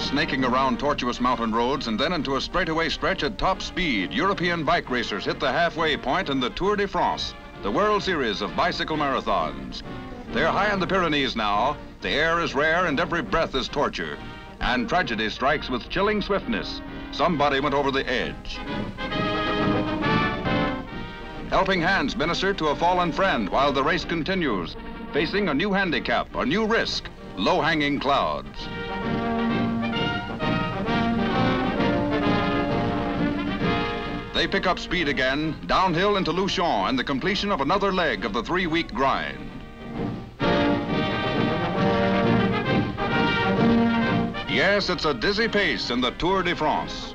snaking around tortuous mountain roads and then into a straightaway stretch at top speed, European bike racers hit the halfway point in the Tour de France, the World Series of bicycle marathons. They're high in the Pyrenees now. The air is rare and every breath is torture. And tragedy strikes with chilling swiftness. Somebody went over the edge. Helping hands minister to a fallen friend while the race continues, facing a new handicap, a new risk, low-hanging clouds. They pick up speed again, downhill into Luchon and the completion of another leg of the three-week grind. Yes, it's a dizzy pace in the Tour de France.